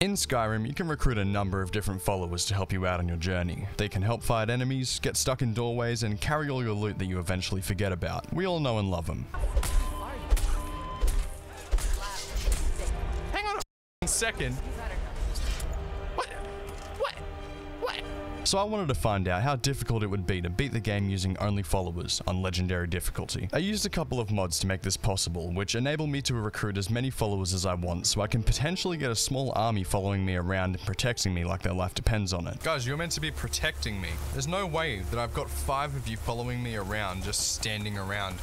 In Skyrim, you can recruit a number of different followers to help you out on your journey. They can help fight enemies, get stuck in doorways, and carry all your loot that you eventually forget about. We all know and love them. Hang on a second. So I wanted to find out how difficult it would be to beat the game using only followers on legendary difficulty. I used a couple of mods to make this possible, which enable me to recruit as many followers as I want, so I can potentially get a small army following me around and protecting me like their life depends on it. Guys, you're meant to be protecting me. There's no way that I've got five of you following me around, just standing around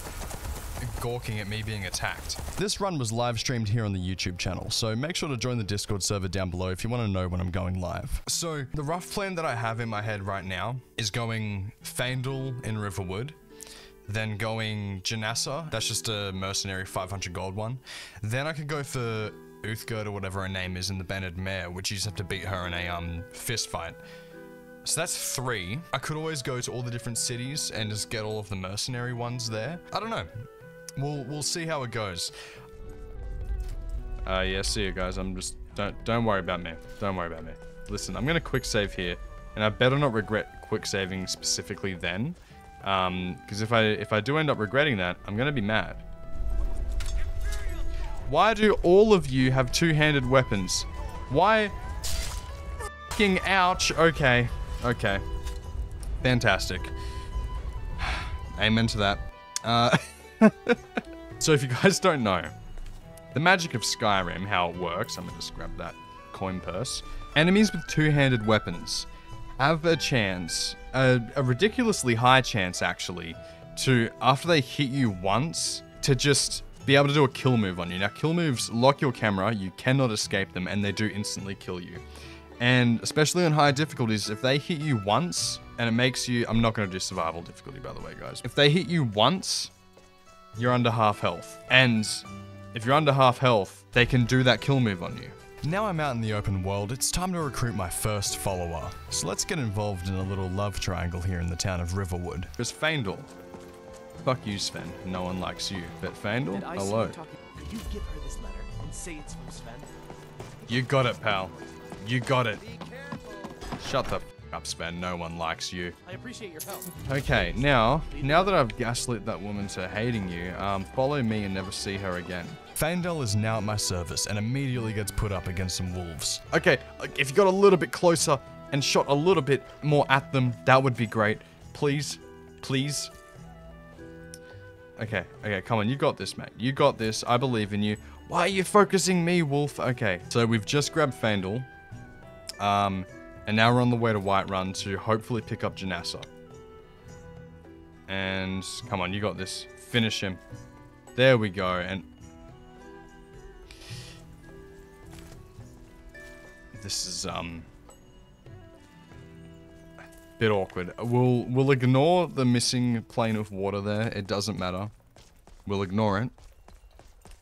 gawking at me being attacked. This run was live streamed here on the YouTube channel, so make sure to join the Discord server down below if you want to know when I'm going live. So, the rough plan that I have in my head right now is going Faendal in Riverwood, then going Jenassa, that's just a mercenary 500 gold one. Then I could go for Uthgerd or whatever her name is in the Bannered Mare, which you just have to beat her in a um, fist fight. So that's three. I could always go to all the different cities and just get all of the mercenary ones there. I don't know. We'll we'll see how it goes. Uh yeah, see you guys. I'm just don't don't worry about me. Don't worry about me. Listen, I'm gonna quick save here, and I better not regret quick saving specifically then, um, because if I if I do end up regretting that, I'm gonna be mad. Why do all of you have two-handed weapons? Why? Fucking ouch. Okay, okay, fantastic. Amen to that. Uh. so if you guys don't know, the magic of Skyrim, how it works, I'm gonna just grab that coin purse. Enemies with two-handed weapons have a chance, a, a ridiculously high chance actually, to, after they hit you once, to just be able to do a kill move on you. Now, kill moves lock your camera, you cannot escape them, and they do instantly kill you. And especially on high difficulties, if they hit you once, and it makes you, I'm not going to do survival difficulty by the way, guys. If they hit you once, you're under half health. And if you're under half health, they can do that kill move on you. Now I'm out in the open world, it's time to recruit my first follower. So let's get involved in a little love triangle here in the town of Riverwood. There's Faendal. Fuck you, Sven. No one likes you. But Faendal, hello. Could you give her this letter and say it's from Sven? You got it, pal. You got it. Shut the f up, Sven. No one likes you. I appreciate your help. Okay, now, now that I've gaslit that woman to hating you, um, follow me and never see her again. Faendal is now at my service and immediately gets put up against some wolves. Okay, if you got a little bit closer and shot a little bit more at them, that would be great. Please, please. Okay, okay, come on, you got this, mate. You got this. I believe in you. Why are you focusing me, Wolf? Okay, so we've just grabbed Faendal. Um, and now we're on the way to Whiterun to hopefully pick up Jenassa. And come on, you got this. Finish him. There we go. And this is um a bit awkward. We'll we'll ignore the missing plane of water there. It doesn't matter. We'll ignore it.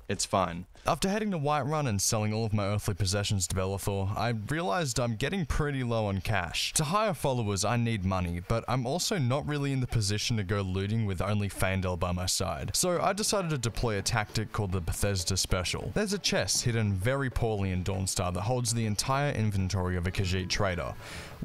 It's fine. After heading to Whiterun and selling all of my earthly possessions to Belethor, I realized I'm getting pretty low on cash. To hire followers, I need money, but I'm also not really in the position to go looting with only Faendal by my side. So I decided to deploy a tactic called the Bethesda Special. There's a chest hidden very poorly in Dawnstar that holds the entire inventory of a Khajiit trader.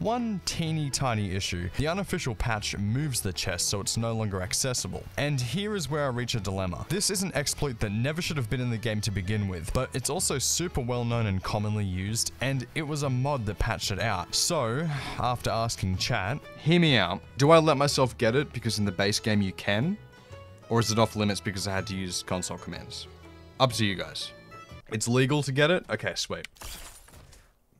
One teeny tiny issue, the unofficial patch moves the chest so it's no longer accessible. And here is where I reach a dilemma. This is an exploit that never should have been in the game to begin with, but it's also super well known and commonly used, and it was a mod that patched it out. So, after asking chat, hear me out. Do I let myself get it because in the base game you can? Or is it off limits because I had to use console commands? Up to you guys. It's legal to get it? Okay, sweet.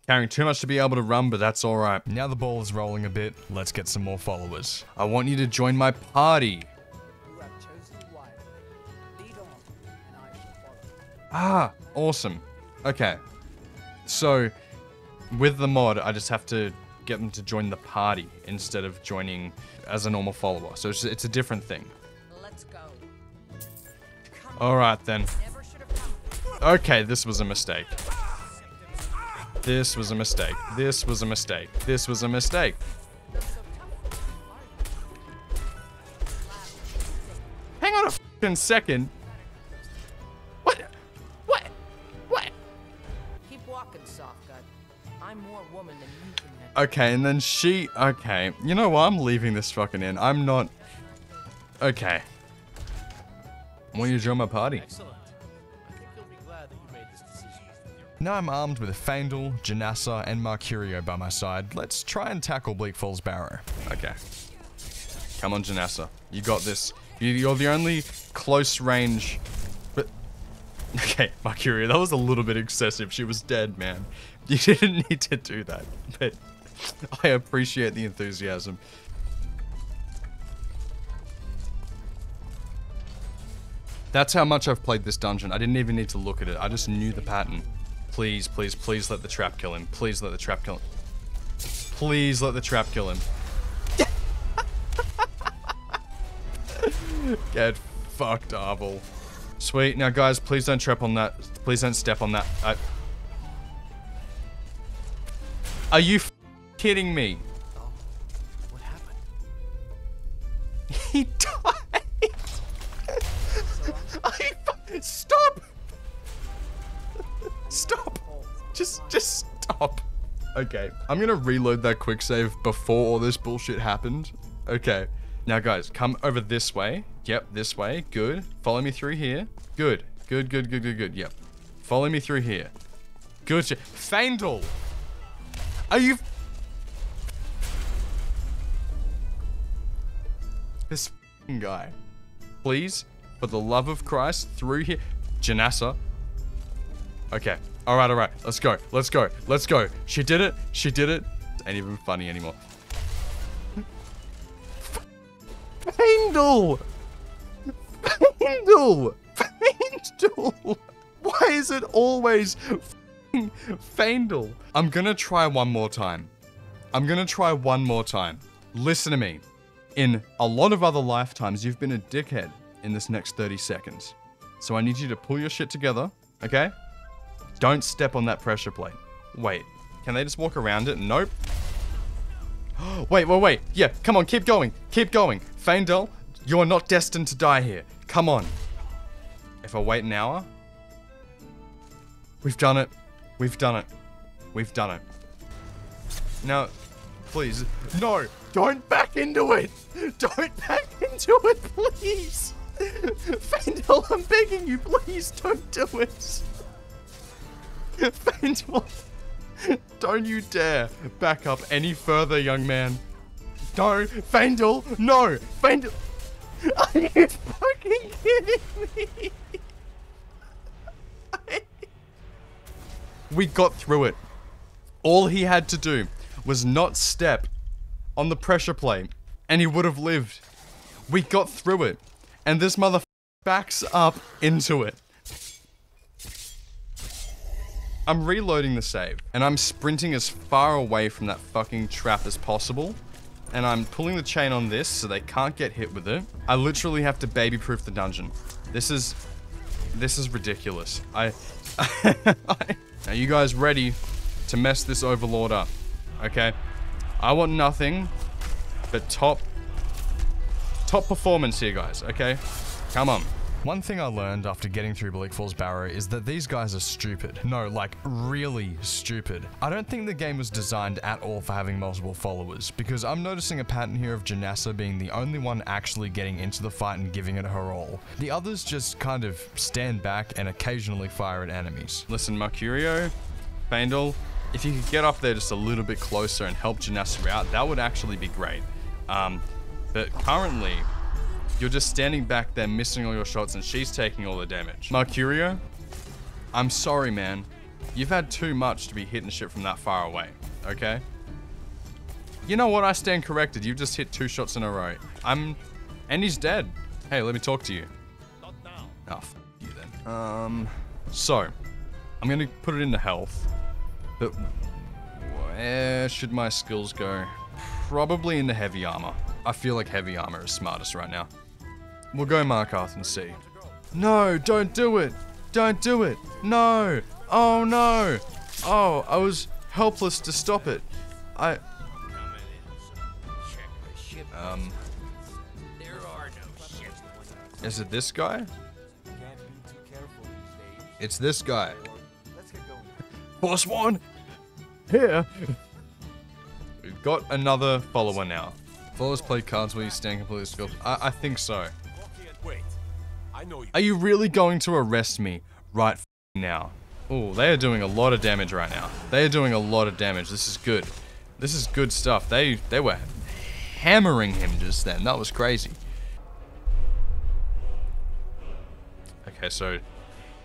Carrying too much to be able to run, but that's alright. Now the ball is rolling a bit, let's get some more followers. I want you to join my party. Ah, awesome. Okay. So, with the mod, I just have to get them to join the party instead of joining as a normal follower. So it's, it's a different thing. Let's go. Then. Should have come. Okay, this was a mistake. This was a mistake. This was a mistake. This was a mistake. Hang on a second. I'm more woman than you can handle. Okay, and then she. Okay, you know what? I'm leaving this fucking in. I'm not. Okay. Want you to join my party. Excellent. I think you'll be glad that you made this decision. Now I'm armed with a Faendal, Jenassa, and Marcurio by my side. Let's try and tackle Bleak Falls Barrow. Okay. Come on, Jenassa. You got this. You- You're the only close range. But. Okay, Marcurio, that was a little bit excessive. She was dead, man. You didn't need to do that. But I appreciate the enthusiasm. That's how much I've played this dungeon. I didn't even need to look at it. I just knew the pattern. Please, please, please let the trap kill him. Please let the trap kill him. Please let the trap kill him. Get fucked, Arvel. Sweet. Now, guys, please don't trap on that. Please don't step on that. I... Are you kidding me? Oh, what happened? He died. I stop. Stop. Oh, just just stop. Okay, I'm gonna reload that quick save before all this bullshit happened. Okay. Now guys, come over this way. Yep, this way. Good. Follow me through here. Good. Good, good, good, good, good. Yep. Follow me through here. Good shit. Are you... This guy. Please, for the love of Christ, through here. Jenassa. Okay. Alright, alright. Let's go. Let's go. Let's go. She did it. She did it. Ain't even funny anymore. Faendal! Faendal! Faendal! Why is it always f***ing Faendal? I'm gonna try one more time. I'm gonna try one more time. Listen to me. In a lot of other lifetimes, you've been a dickhead in this next 30 seconds. So I need you to pull your shit together, okay? Don't step on that pressure plate. Wait, can they just walk around it? Nope. wait, wait, wait. Yeah, come on, keep going. Keep going. Faendal, you are not destined to die here. Come on. If I wait an hour, we've done it. We've done it. We've done it. Now, please, no, don't back into it. Don't back into it, please. Faendal, I'm begging you, please don't do it. Faendal, don't you dare back up any further, young man. No, Faendal, no, Faendal. Are you fucking kidding me? We got through it. All he had to do was not step on the pressure plate, and he would have lived. We got through it, and this mother backs up into it. I'm reloading the save, and I'm sprinting as far away from that fucking trap as possible. And I'm pulling the chain on this so they can't get hit with it. I literally have to baby-proof the dungeon. This is... This is ridiculous. I... Are you guys ready to mess this overlord up? Okay? I want nothing but top... Top performance here, guys, okay? Come on. One thing I learned after getting through Bleak Falls Barrow is that these guys are stupid. No, like, really stupid. I don't think the game was designed at all for having multiple followers, because I'm noticing a pattern here of Jenassa being the only one actually getting into the fight and giving it her all. The others just kind of stand back and occasionally fire at enemies. Listen, Marcurio, Faendal, if you could get up there just a little bit closer and help Jenassa out, that would actually be great. Um, but currently, you're just standing back there missing all your shots and she's taking all the damage. Marcurio, I'm sorry, man. You've had too much to be hitting shit from that far away, okay? You know what? I stand corrected. You've just hit two shots in a row. I'm... And he's dead. Hey, let me talk to you. Not now. Oh, f you then. Um, so, I'm gonna put it into health, but where should my skills go? Probably into heavy armor. I feel like heavy armor is smartest right now. We'll go Markarth and see. No, don't do it! Don't do it! No! Oh no! Oh, I was helpless to stop it. I, um, is it this guy? It's this guy. Boss one! here. We've got another follower now. Followers play cards where you stand completely still. I, I think so. Wait. I know you. Are you really going to arrest me right now? Oh, they are doing a lot of damage right now. They are doing a lot of damage. This is good. This is good stuff. They they were hammering him just then. That was crazy. Okay, so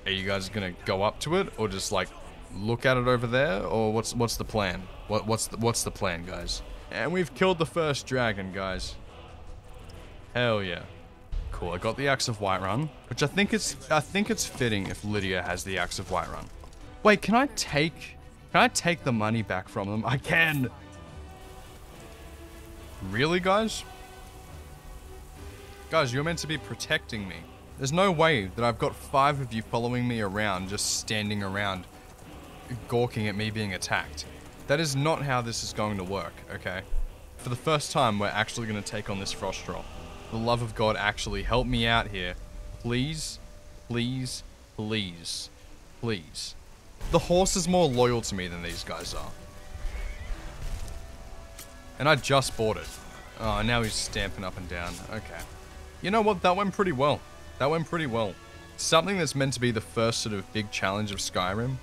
are you guys gonna go up to it or just like look at it over there or what's what's the plan? What what's the, what's the plan, guys? And we've killed the first dragon, guys. Hell yeah. Cool. I got the axe of Whiterun, which I think it's I think it's fitting if Lydia has the axe of Whiterun. Wait, can I take can I take the money back from them? I can. Really, guys? Guys, you're meant to be protecting me. There's no way that I've got five of you following me around, just standing around, gawking at me being attacked. That is not how this is going to work, okay? For the first time, we're actually going to take on this frost troll. The love of God, actually help me out here. Please, please, please, please. The horse is more loyal to me than these guys are. And I just bought it. Oh, now he's stamping up and down. Okay. You know what? That went pretty well. That went pretty well. Something that's meant to be the first sort of big challenge of Skyrim.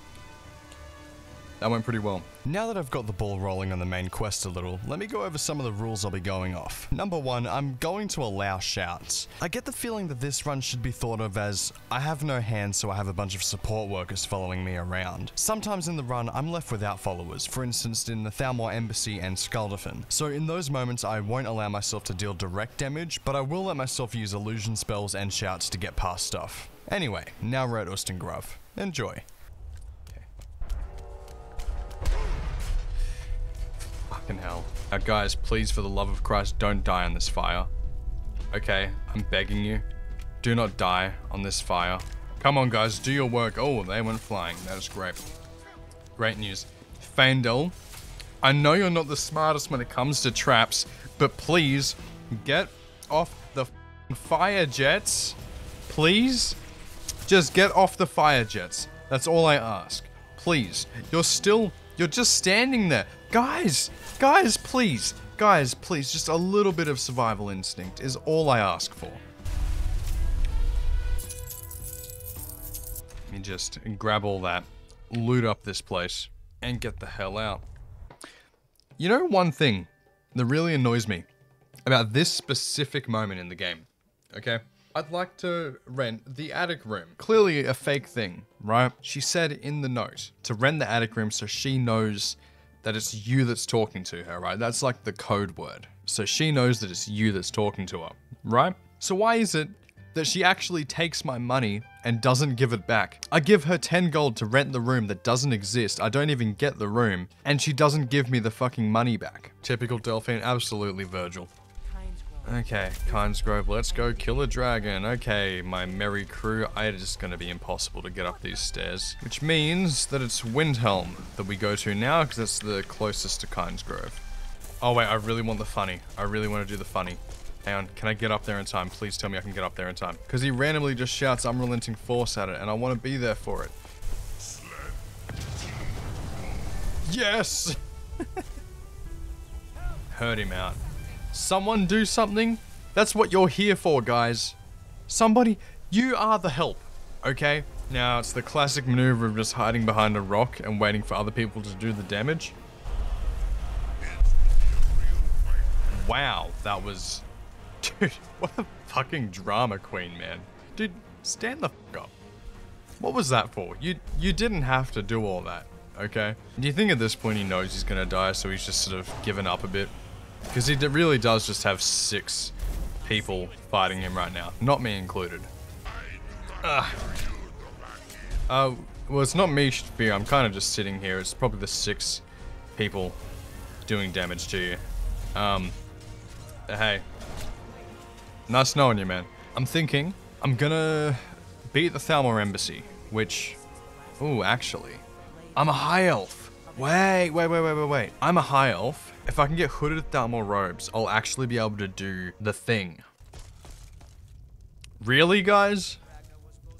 That went pretty well. Now that I've got the ball rolling on the main quest a little, let me go over some of the rules I'll be going off. Number one, I'm going to allow shouts. I get the feeling that this run should be thought of as I have no hands, so I have a bunch of support workers following me around. Sometimes in the run, I'm left without followers, for instance in the Thalmor Embassy and Skuldafn. So in those moments, I won't allow myself to deal direct damage, but I will let myself use illusion spells and shouts to get past stuff. Anyway, now we're at. Enjoy. Fucking hell. Now, guys, please, for the love of Christ, don't die on this fire. Okay, I'm begging you. Do not die on this fire. Come on, guys, do your work. Oh, they went flying. That is great. Great news. Faendal, I know you're not the smartest when it comes to traps, but please get off the fire jets. Please? Just get off the fire jets. That's all I ask. Please. You're still. You're just standing there. Guys! Guys, please! Guys, please, just a little bit of survival instinct is all I ask for. Let me just grab all that, loot up this place, and get the hell out. You know one thing that really annoys me about this specific moment in the game, okay? I'd like to rent the attic room. Clearly a fake thing, right? She said in the note to rent the attic room so she knows that it's you that's talking to her, right? That's like the code word. So she knows that it's you that's talking to her, right? So why is it that she actually takes my money and doesn't give it back? I give her 10 gold to rent the room that doesn't exist. I don't even get the room, and she doesn't give me the fucking money back. Typical Delphine, absolutely Virgil. Okay, Kynesgrove, let's go kill a dragon. Okay, my merry crew, I it is going to be impossible to get up these stairs. Which means that it's Windhelm that we go to now, because it's the closest to Kynesgrove. Oh wait, I really want the funny. I really want to do the funny. Hang on, can I get up there in time? Please tell me I can get up there in time. Because he randomly just shouts unrelenting force at it, and I want to be there for it. Yes! Heard him out. Someone do something. That's what you're here for, guys. Somebody, you are the help, okay? Now, it's the classic maneuver of just hiding behind a rock and waiting for other people to do the damage. Wow, that was... Dude, what a fucking drama queen, man. Dude, stand the fuck up. What was that for? You you didn't have to do all that, okay? Do you think at this point he knows he's gonna die, so he's just sort of given up a bit? Because he really does just have six people fighting him right now, not me included. Uh, well, it's not me, Fear. I'm kind of just sitting here. It's probably the six people doing damage to you. Um, hey. Nice knowing you, man. I'm thinking I'm gonna beat the Thalmor Embassy, which... Ooh, actually. I'm a high elf. Wait, wait, wait, wait, wait, wait. I'm a high elf. If I can get hooded with Thalmor robes, I'll actually be able to do the thing. Really, guys?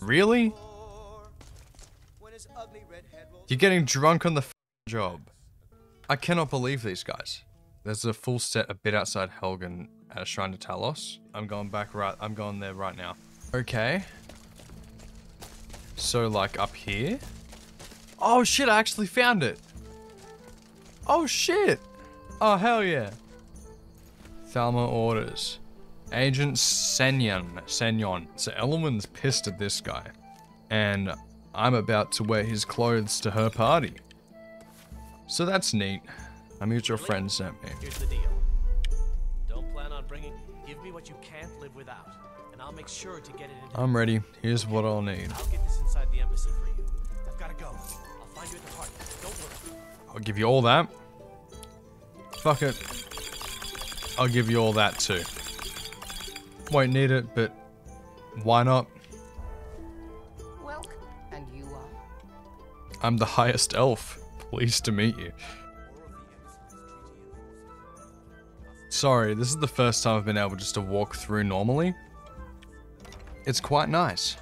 Really? You're getting drunk on the job. I cannot believe these guys. There's a full set a bit outside Helgen at a shrine to Talos. I'm going back right. I'm going there right now. Okay. So like up here. Oh shit! I actually found it. Oh shit! Oh hell yeah! Thalmor orders. Agent Senyon. Senyon. So Elenwen's pissed at this guy. And I'm about to wear his clothes to her party. So that's neat. A mutual friend sent me. Here's the deal. Don't plan on bringing. Give me what you can't live without, and I'll make sure to get it into. I'm ready. Here's what I'll need. I'll get this inside the embassy for you. I've gotta go. I'll find you at the party. Don't worry. I'll give you all that. Fuck it. I'll give you all that too. Won't need it, but why not? Welcome. And you are? I'm the highest elf. Pleased to meet you. Sorry, this is the first time I've been able just to walk through normally. It's quite nice.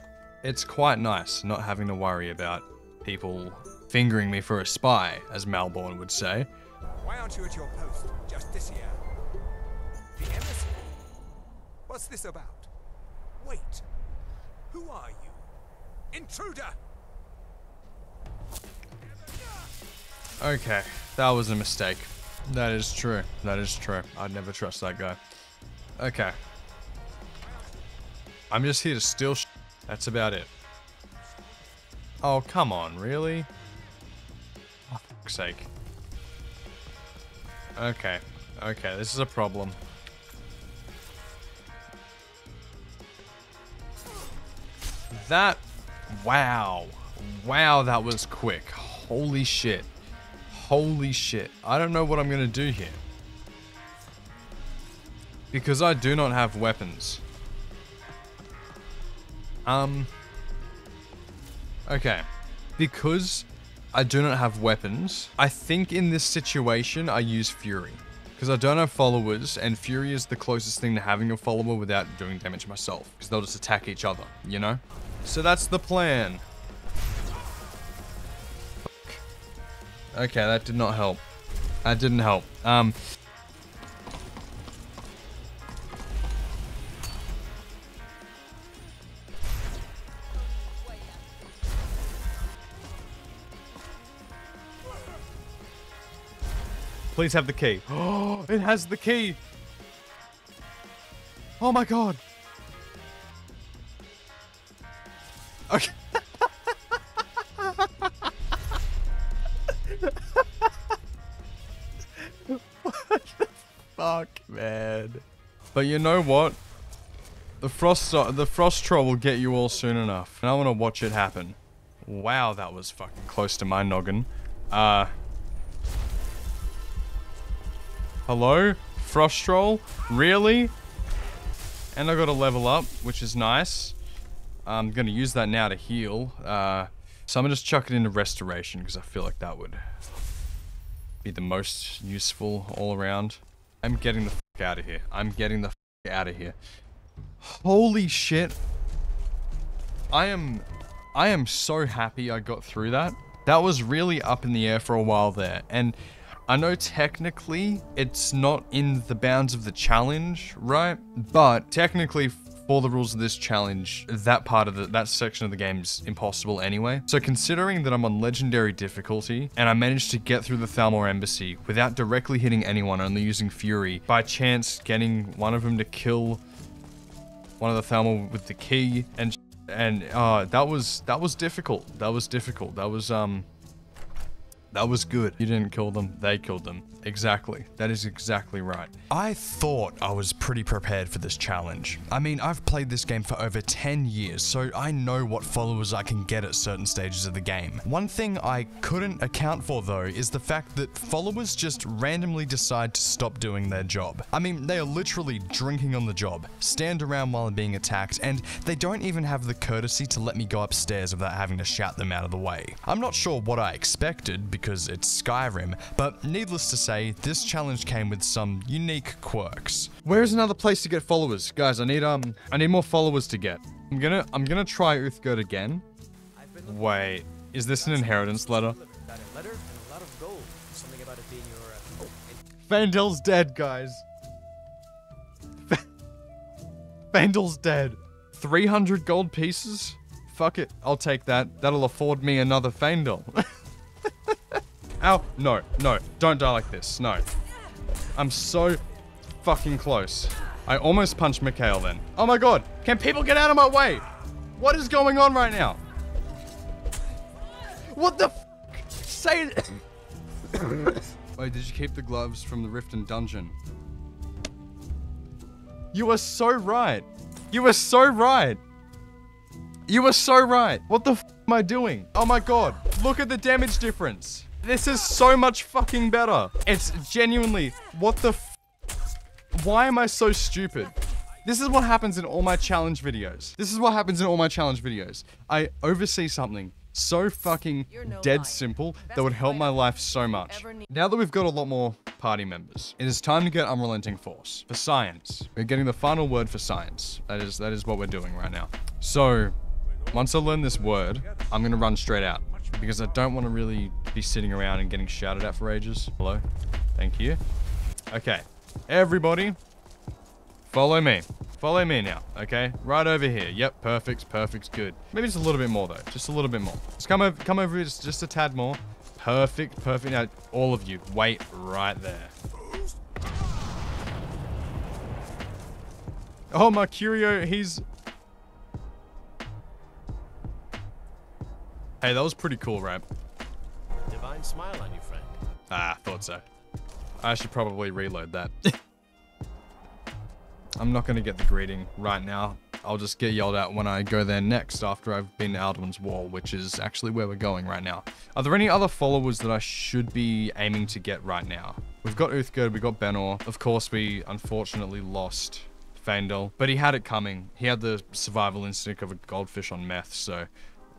It's quite nice not having to worry about people fingering me for a spy, as Malborn would say. Why aren't you at your post just this year? The embassy? What's this about? Wait. Who are you? Intruder! Okay, that was a mistake. That is true. That is true. I'd never trust that guy. Okay. I'm just here to steal That's about it. Oh, come on, really? Oh, fuck's sake. Okay. Okay, this is a problem. That... Wow. Wow, that was quick. Holy shit. Holy shit. I don't know what I'm going to do here. Because I do not have weapons. Um... Okay. Because I do not have weapons, I think in this situation I use Fury. Because I don't have followers, and Fury is the closest thing to having a follower without doing damage myself. Because they'll just attack each other, you know? So that's the plan. Okay, that did not help. That didn't help. Um... Please have the key. Oh, it has the key. Oh my god. Okay. what the fuck, man? But you know what? The frost the frost troll will get you all soon enough. And I want to watch it happen. Wow, that was fucking close to my noggin. Uh Hello? Frost troll? Really? And I got a level up, which is nice. I'm gonna use that now to heal. Uh, so I'm gonna just chuck it into restoration because I feel like that would be the most useful all around. I'm getting the out of here. I'm getting the out of here. Holy shit. I am, I am so happy I got through that. That was really up in the air for a while there. And I know technically it's not in the bounds of the challenge, right? But technically for the rules of this challenge, that part of the, that section of the game's impossible anyway. So considering that I'm on legendary difficulty and I managed to get through the Thalmor embassy without directly hitting anyone, only using fury, by chance getting one of them to kill one of the Thalmor with the key and and uh that was that was difficult. That was difficult. That was um that was good. You didn't kill them, they killed them. Exactly. That is exactly right. I thought I was pretty prepared for this challenge. I mean, I've played this game for over 10 years, so I know what followers I can get at certain stages of the game. One thing I couldn't account for though is the fact that followers just randomly decide to stop doing their job. I mean, they are literally drinking on the job, stand around while I'm being attacked, and they don't even have the courtesy to let me go upstairs without having to shout them out of the way. I'm not sure what I expected because it's Skyrim, but needless to say, this challenge came with some unique quirks. Where's another place to get followers? Guys, I need um I need more followers to get. I'm gonna I'm gonna try Uthgerd again. Wait, is this an inheritance letter? Faendal's dead, guys. Fa- Faendal's dead. 300 gold pieces? Fuck it, I'll take that. That'll afford me another Faendal. Ow, no, no, don't die like this, no. I'm so fucking close. I almost punched Mikael then. Oh my god, can people get out of my way? What is going on right now? What the f- Say it. Wait, did you keep the gloves from the Riften dungeon? You were so right. You were so right. You were so right. What the f am I doing? Oh my god. Look at the damage difference. This is so much fucking better. It's genuinely, what the f Why am I so stupid? This is what happens in all my challenge videos. This is what happens in all my challenge videos. I oversee something so fucking no dead liar. simple Best that would help my life so much. Now that we've got a lot more party members, it is time to get Unrelenting Force. For science. We're getting the final word for science. That is that is what we're doing right now. So, once I learn this word, I'm gonna run straight out. Because I don't want to really be sitting around and getting shouted at for ages. Hello? Thank you. Okay. Everybody, follow me. Follow me now, okay? Right over here. Yep, perfect, perfect, good. Maybe just a little bit more though. Just a little bit more. Just come over, come over just, just a tad more. Perfect, perfect. Now, all of you, wait right there. Oh, Marcurio, he's... Hey, that was pretty cool, right? divine smile on you, friend. Ah, thought so. I should probably reload that. I'm not gonna get the greeting right now. I'll just get yelled at when I go there next after I've been to Alduin's Wall, which is actually where we're going right now. Are there any other followers that I should be aiming to get right now? We've got Uthgerd, we've got Benor. Of course, we unfortunately lost Faendal, but he had it coming. He had the survival instinct of a goldfish on meth, so...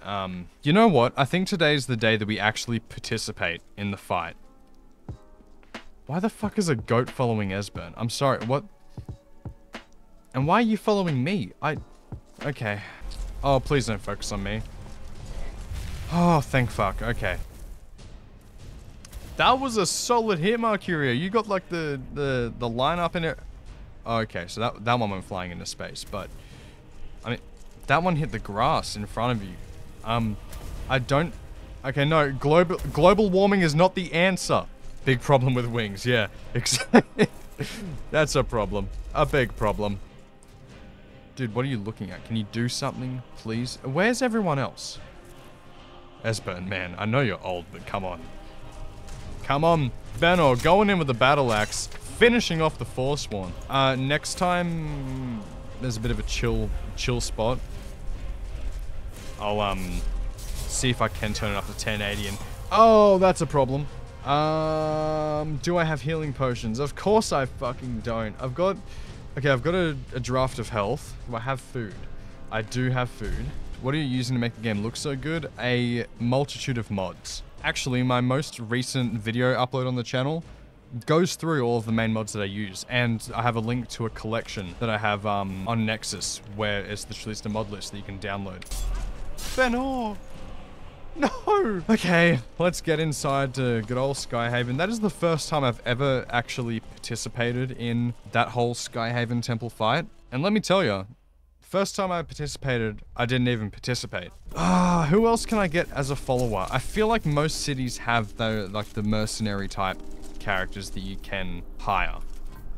Um, you know what? I think today's the day that we actually participate in the fight. Why the fuck is a goat following Esbern? I'm sorry, what? And why are you following me? I... Okay. Oh, please don't focus on me. Oh, thank fuck. Okay. That was a solid hit, Marcurio. You got like the the the lineup in it. Okay, so that that one went flying into space, but I mean, that one hit the grass in front of you. Um, I don't. Okay, no. Global global warming is not the answer. Big problem with wings. Yeah. That's a problem. A big problem. Dude, what are you looking at? Can you do something, please? Where's everyone else? Esbern, man, I know you're old, but come on. Come on, Benor, going in with the battle axe, finishing off the Forsworn. Uh, next time, there's a bit of a chill, chill spot. I'll, um, see if I can turn it up to 1080 and... Oh, that's a problem. Um, do I have healing potions? Of course I fucking don't. I've got... Okay, I've got a, a draft of health. Do I have food? I do have food. What are you using to make the game look so good? A multitude of mods. Actually, my most recent video upload on the channel goes through all of the main mods that I use, and I have a link to a collection that I have um, on Nexus, where it's literally just a mod list that you can download. Benor! No! Okay, let's get inside to good old Skyhaven. That is the first time I've ever actually participated in that whole Skyhaven temple fight. And let me tell you, first time I participated, I didn't even participate. Ah, who else can I get as a follower? I feel like most cities have the like the mercenary type characters that you can hire.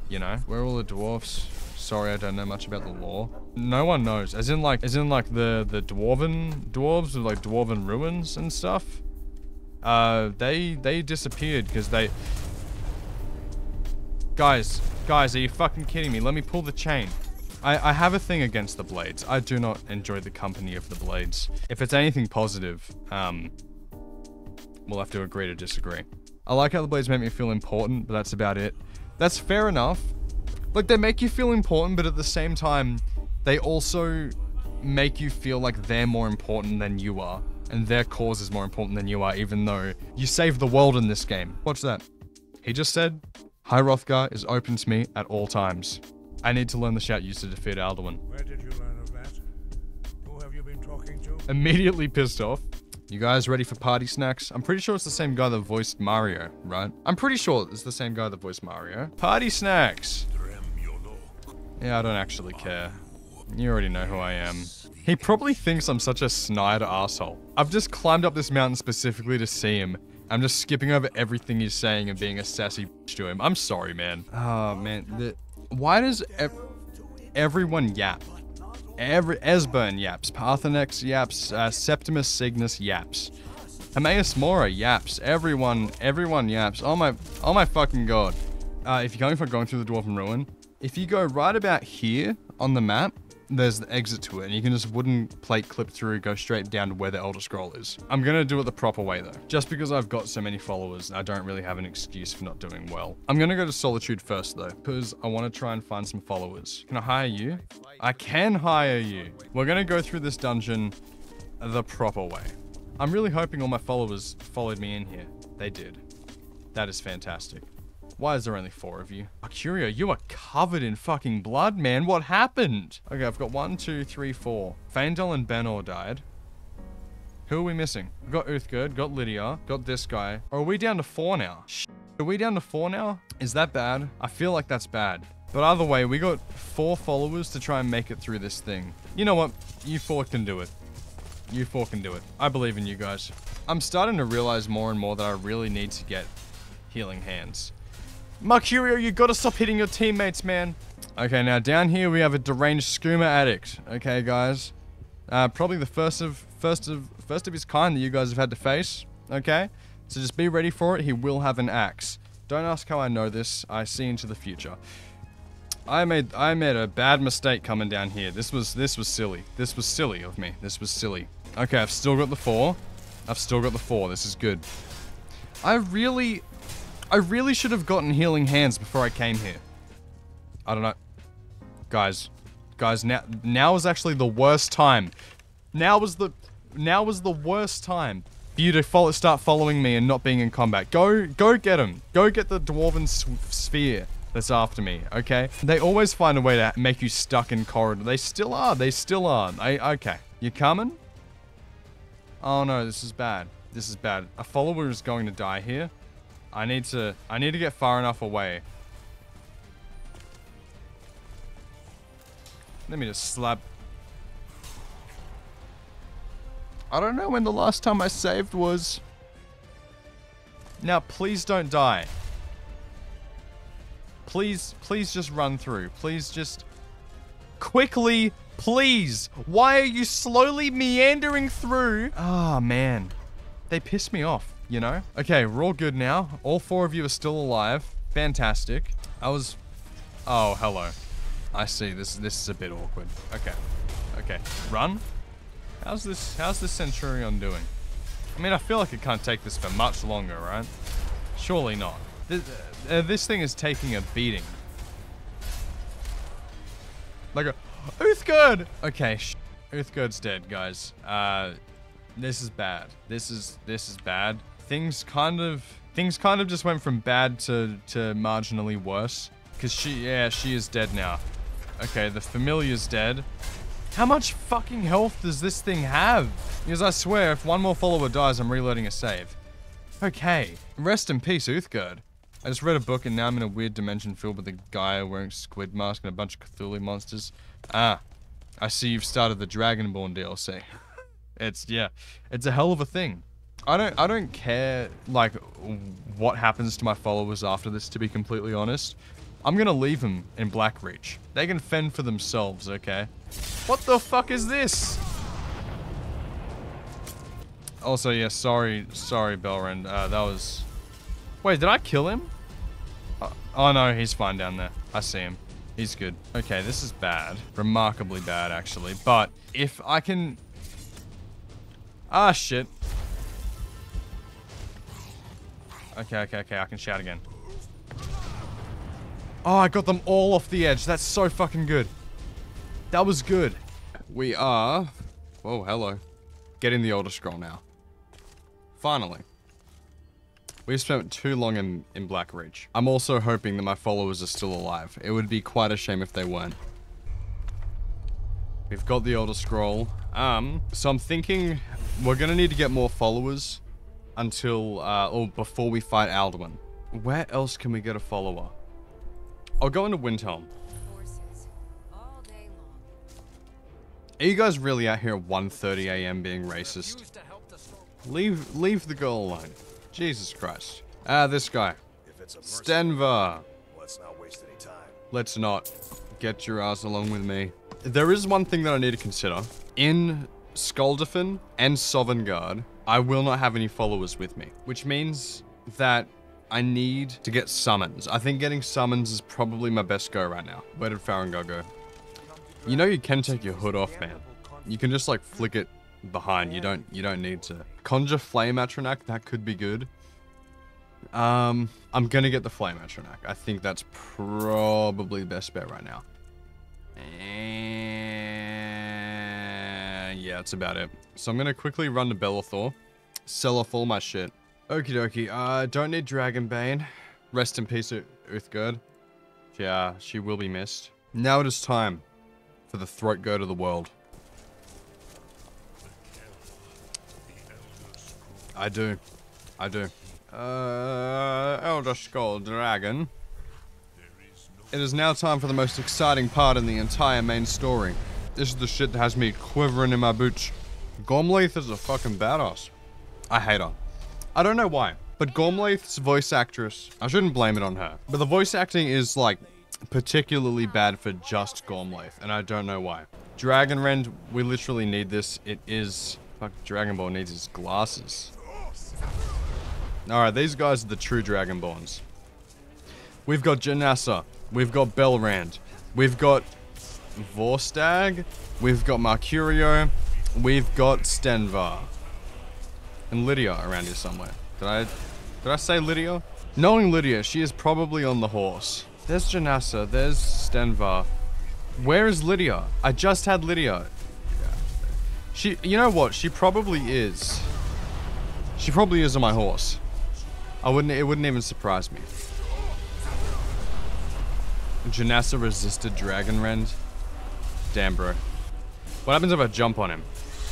You know? Where are all the dwarfs? Sorry, I don't know much about the lore. No one knows. As in like, as in like the, the dwarven dwarves with like dwarven ruins and stuff. Uh, they, they disappeared because they... Guys, guys, are you fucking kidding me? Let me pull the chain. I, I have a thing against the blades. I do not enjoy the company of the blades. If it's anything positive, um, we'll have to agree to disagree. I like how the blades make me feel important, but that's about it. That's fair enough. Like, they make you feel important, but at the same time, they also make you feel like they're more important than you are. And their cause is more important than you are, even though you save the world in this game. Watch that. He just said, High Hrothgar is open to me at all times. I need to learn the shout used to defeat Alduin. Where did you learn of that? Who have you been talking to? Immediately pissed off. You guys ready for party snacks? I'm pretty sure it's the same guy that voiced Mario, right? I'm pretty sure it's the same guy that voiced Mario. Party snacks. Yeah, I don't actually care. You already know who I am. He probably thinks I'm such a snide asshole. I've just climbed up this mountain specifically to see him. I'm just skipping over everything he's saying and being a sassy bitch to him. I'm sorry, man. Oh, man. The, why does ev everyone yap? Every Esbern yaps, Paarthurnax yaps, uh, Septimus Signus yaps, Hermaeus Mora yaps. Everyone, everyone yaps. Oh my, oh my fucking god! Uh, if you're going for going through the Dwarven Ruin, if you go right about here on the map, there's the exit to it, and you can just wooden plate clip through, go straight down to where the Elder Scroll is. I'm gonna do it the proper way though. Just because I've got so many followers, I don't really have an excuse for not doing well. I'm gonna go to Solitude first though, because I want to try and find some followers. Can I hire you? I can hire you. We're gonna go through this dungeon the proper way. I'm really hoping all my followers followed me in here. They did. That is fantastic. Why is there only four of you? Marcurio, you are covered in fucking blood, man. What happened? Okay, I've got one, two, three, four. Faendal and Benor died. Who are we missing? We've got Uthgerd, got Lydia, got this guy. Or are we down to four now? Sh are we down to four now? Is that bad? I feel like that's bad. But either way, we got four followers to try and make it through this thing. You know what? You four can do it. You four can do it. I believe in you guys. I'm starting to realize more and more that I really need to get healing hands. Marcurio, you gotta stop hitting your teammates, man. Okay, now down here we have a deranged skooma addict. Okay, guys. Uh, probably the first of first of first of his kind that you guys have had to face. Okay, so just be ready for it. He will have an axe. Don't ask how I know this. I see into the future. I made I made a bad mistake coming down here. This was this was silly. This was silly of me. This was silly. Okay, I've still got the four. I've still got the four. This is good. I really I really should have gotten healing hands before I came here. I don't know. Guys. Guys, now now is actually the worst time. Now was the now was the worst time for you to follow, start following me and not being in combat. Go go get him. Go get the dwarven sphere that's after me, okay? They always find a way to make you stuck in corridor. They still are. They still are. I, okay. You coming? Oh no, this is bad. This is bad. A follower is going to die here. I need to I need to get far enough away. Let me just slap. I don't know when the last time I saved was. Now, please don't die. Please, please just run through. Please just... Quickly, please. Why are you slowly meandering through? Ah, oh, man. They piss me off you know? Okay, we're all good now. All four of you are still alive. Fantastic. I was... Oh, hello. I see. This this is a bit awkward. Okay. Okay. Run? How's this how's this Centurion doing? I mean, I feel like it can't take this for much longer, right? Surely not. This, uh, this thing is taking a beating. Like a... Uthgerd! Okay, Uthgerd's dead, guys. Uh, this is bad. This is this is bad things kind of things kind of just went from bad to to marginally worse. Cause she yeah she is dead now. Okay, the familiar's dead. How much fucking health does this thing have? Because I swear, if one more follower dies, I'm reloading a save. Okay. Rest in peace, Uthgerd. I just read a book and now I'm in a weird dimension filled with a guy wearing squid mask and a bunch of Cthulhu monsters. Ah. I see you've started the Dragonborn DLC. It's, yeah. It's a hell of a thing. I don't I don't care like what happens to my followers after this to be completely honest. I'm gonna leave them in Blackreach. They can fend for themselves, okay? What the fuck is this? Also, yeah, sorry, sorry, Belrand. Uh, that was... Wait, did I kill him? Uh, oh no, he's fine down there. I see him. He's good. Okay, this is bad. Remarkably bad, actually. But if I can... Ah, shit. Okay, okay, okay. I can shout again. Oh, I got them all off the edge. That's so fucking good. That was good. We are... Whoa, hello. Getting the Elder Scroll now. Finally. We've spent too long in, in Blackreach. I'm also hoping that my followers are still alive. It would be quite a shame if they weren't. We've got the Elder Scroll. Um, so I'm thinking we're gonna need to get more followers until, uh, or before we fight Alduin. Where else can we get a follower? I'll go into Windhelm. All day long. Are you guys really out here at 1.30 a.m. being racist? Used to help the storm. Leave, leave the girl alone. Jesus Christ. Ah, this guy. If it's a mercy, Stenvar. let's not waste any time. Let's not. Get your ass along with me. There is one thing that I need to consider. In Skuldafn and Sovngarde, I will not have any followers with me, which means that I need to get summons. I think getting summons is probably my best go right now. Where did Farengar go? You know you can take your hood off, man. You can just like flick it behind. You don't you don't need to. Conjure Flame Atronach, that could be good. Um, I'm gonna get the Flame Atronach. I think that's probably the best bet right now. Yeah, that's about it. So I'm gonna quickly run to Belethor, sell off all my shit. Okie dokie, uh, don't need Dragonbane. Rest in peace, U- Uthgerd. Yeah, she will be missed. Now it is time for the throat goat of the world. I do. I do. Uh, Elder Skull Dragon. It is now time for the most exciting part in the entire main story. This is the shit that has me quivering in my boots. Gormlaith is a fucking badass. I hate her. I don't know why, but Gormlaith's voice actress, I shouldn't blame it on her, but the voice acting is like particularly bad for just Gormlaith, and I don't know why. Dragonrend, we literally need this. It is, fuck, Dragon Ball needs his glasses. Alright, these guys are the true Dragonborns. We've got Jenassa. We've got Belrand. We've got Vorstag. We've got Marcurio. We've got Stenvar. And Lydia around here somewhere. Did I did I say Lydia? Knowing Lydia, she is probably on the horse. There's Jenassa, there's Stenvar. Where is Lydia? I just had Lydia. She you know what? She probably is. She probably is on my horse. I wouldn't it wouldn't even surprise me. Jenassa resisted Dragonrend. Damn, bro. What happens if I jump on him?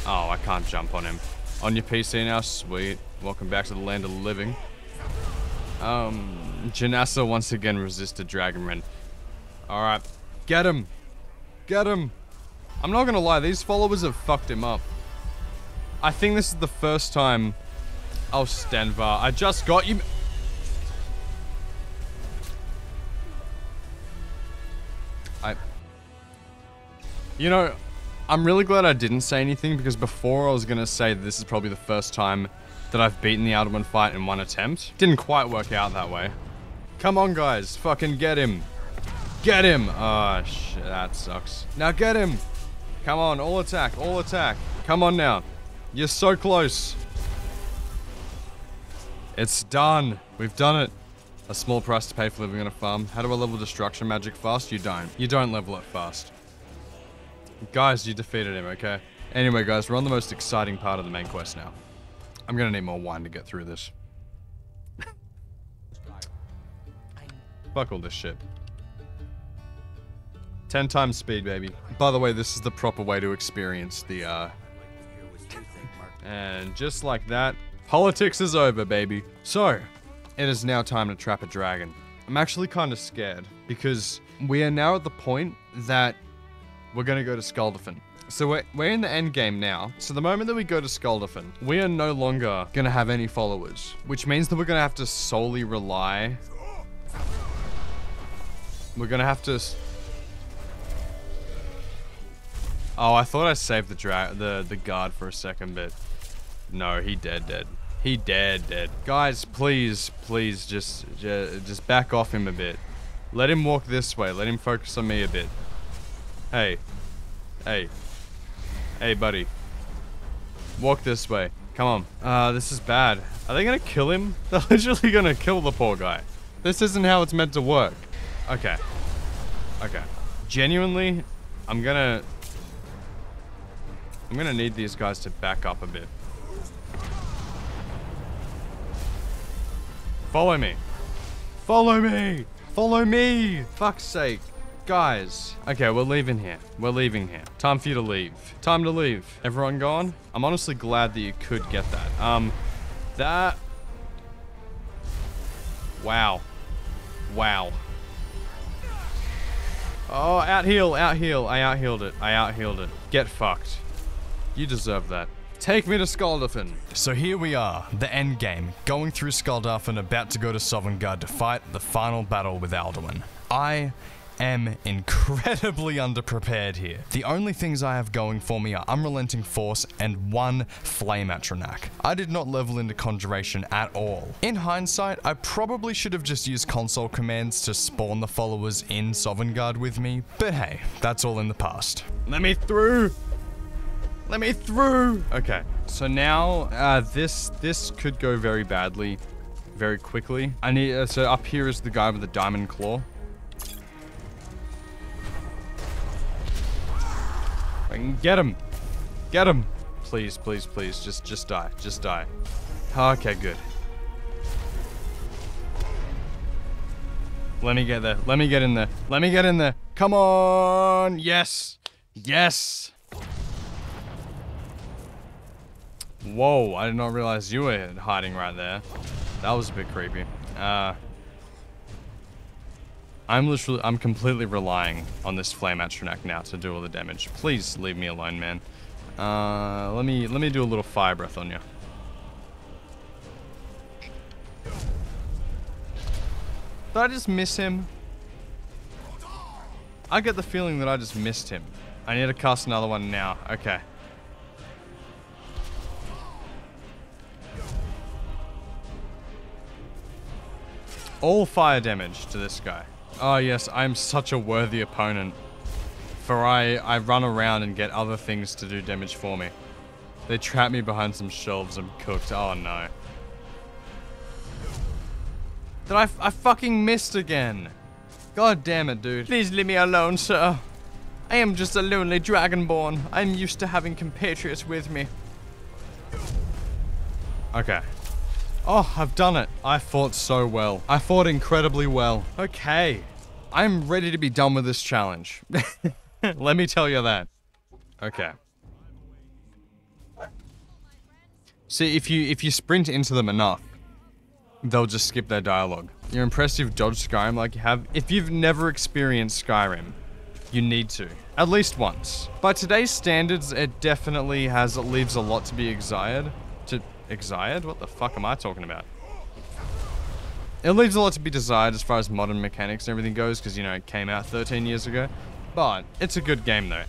Oh, I can't jump on him. On your PC now? Sweet. Welcome back to the land of the living. Um, Jenassa once again resisted Dragonrend. Alright. Get him! Get him! I'm not gonna lie, these followers have fucked him up. I think this is the first time... Oh, Stenvar, I just got you... I... You know, I'm really glad I didn't say anything because before I was going to say that this is probably the first time that I've beaten the Alduin fight in one attempt. Didn't quite work out that way. Come on, guys. Fucking get him. Get him. Oh, shit. That sucks. Now get him. Come on. All attack. All attack. Come on now. You're so close. It's done. We've done it. A small price to pay for living on a farm. How do I level destruction magic fast? You don't. You don't level it fast. Guys, you defeated him, okay? Anyway, guys, we're on the most exciting part of the main quest now. I'm gonna need more wine to get through this. Fuck all this shit. 10 times speed, baby. By the way, this is the proper way to experience the, uh... And just like that, politics is over, baby. So, it is now time to trap a dragon. I'm actually kind of scared, because we are now at the point that we're gonna go to Skuldafn. So we're, we're in the end game now. So the moment that we go to Skuldafn, we are no longer gonna have any followers, which means that we're gonna have to solely rely. We're gonna have to. Oh, I thought I saved the dra the the guard for a second, but no, he dead, dead. He dead, dead. Guys, please, please, just, just back off him a bit. Let him walk this way. Let him focus on me a bit. Hey. Hey. Hey, buddy. Walk this way. Come on. Uh, this is bad. Are they gonna kill him? They're literally gonna kill the poor guy. This isn't how it's meant to work. Okay. Okay. Genuinely, I'm gonna... I'm gonna need these guys to back up a bit. Follow me. Follow me! Follow me! Fuck's sake. Guys. Okay, we're leaving here. We're leaving here. Time for you to leave. Time to leave. Everyone gone? I'm honestly glad that you could get that. Um, that... Wow. Wow. Oh, out heal, out heal. I out healed it. I out healed it. Get fucked. You deserve that. Take me to Skuldafn. So here we are, the end game, going through Skuldafn, about to go to Sovngarde to fight the final battle with Alduin. I am incredibly underprepared here. The only things I have going for me are Unrelenting Force and one Flame Atronach. I did not level into Conjuration at all. In hindsight, I probably should have just used console commands to spawn the followers in Sovngarde with me, but hey, that's all in the past. Let me through! Let me through! Okay, so now, uh, this, this could go very badly, very quickly. I need, uh, so up here is the guy with the diamond claw. I can get him. Get him. Please, please, please, just, just die, just die. Okay, good. Let me get there. Let me get in there. Let me get in there. Come on. Yes. Yes. Whoa, I did not realize you were hiding right there. That was a bit creepy. Uh, I'm literally, I'm completely relying on this Flame Atronach now to do all the damage. Please leave me alone, man. Uh, let me, let me do a little fire breath on you. Did I just miss him? I get the feeling that I just missed him. I need to cast another one now. Okay. All fire damage to this guy. Oh yes, I'm such a worthy opponent. For I, I run around and get other things to do damage for me. They trap me behind some shelves, I'm cooked. Oh no. Did I, I fucking missed again. God damn it, dude. Please leave me alone, sir. I am just a lonely dragonborn. I'm used to having compatriots with me. Okay. Oh, I've done it. I fought so well. I fought incredibly well. Okay. I'm ready to be done with this challenge. Let me tell you that. Okay. See, if you if you sprint into them enough, they'll just skip their dialogue. You're impressed you've dodged Skyrim like you have. If you've never experienced Skyrim, you need to. At least once. By today's standards, it definitely has leaves a lot to be desired. To desired? What the fuck am I talking about? It leaves a lot to be desired as far as modern mechanics and everything goes, because, you know, it came out 13 years ago. But, it's a good game, though.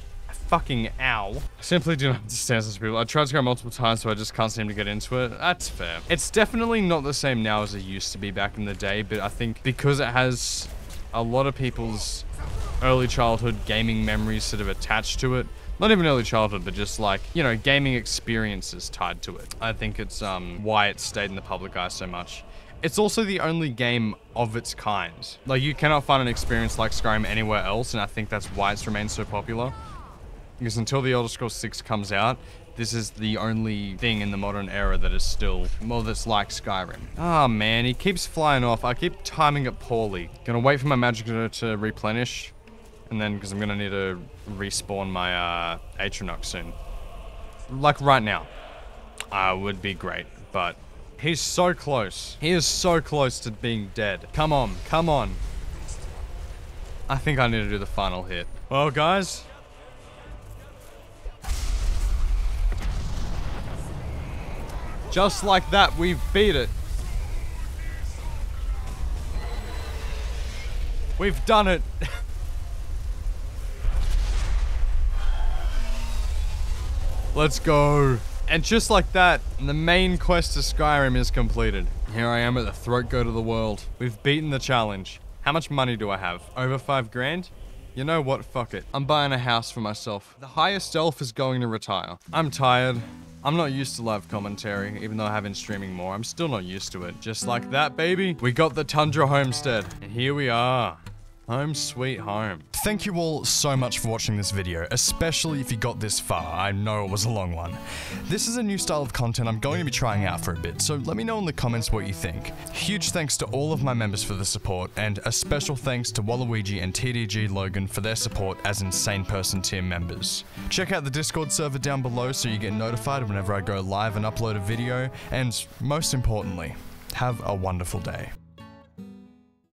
Fucking ow. I simply do not understand such people. I tried to go multiple times, so I just can't seem to get into it. That's fair. It's definitely not the same now as it used to be back in the day, but I think because it has a lot of people's early childhood gaming memories sort of attached to it, not even early childhood, but just like, you know, gaming experiences tied to it. I think it's um, why it stayed in the public eye so much. It's also the only game of its kind. Like, you cannot find an experience like Skyrim anywhere else, and I think that's why it's remained so popular. Because until the Elder Scrolls 6 comes out, this is the only thing in the modern era that is still, well, that's like Skyrim. Ah, oh, man, he keeps flying off. I keep timing it poorly. Gonna wait for my magic to replenish. And then, because I'm going to need to respawn my uh, Atronach soon. Like right now. Uh, would be great, but he's so close. He is so close to being dead. Come on, come on. I think I need to do the final hit. Well, guys. Just like that, we've beat it. We've done it. Let's go. And just like that, the main quest to Skyrim is completed. Here I am at the throat goat of the world. We've beaten the challenge. How much money do I have? Over five grand? You know what? Fuck it. I'm buying a house for myself. The highest elf is going to retire. I'm tired. I'm not used to live commentary, even though I have been streaming more. I'm still not used to it. Just like that, baby. We got the Tundra Homestead. And here we are. Home sweet home. Thank you all so much for watching this video, especially if you got this far. I know it was a long one. This is a new style of content I'm going to be trying out for a bit, so let me know in the comments what you think. Huge thanks to all of my members for the support, and a special thanks to Waluigi and TDG Logan for their support as Insane Person tier members. Check out the Discord server down below so you get notified whenever I go live and upload a video, and most importantly, have a wonderful day.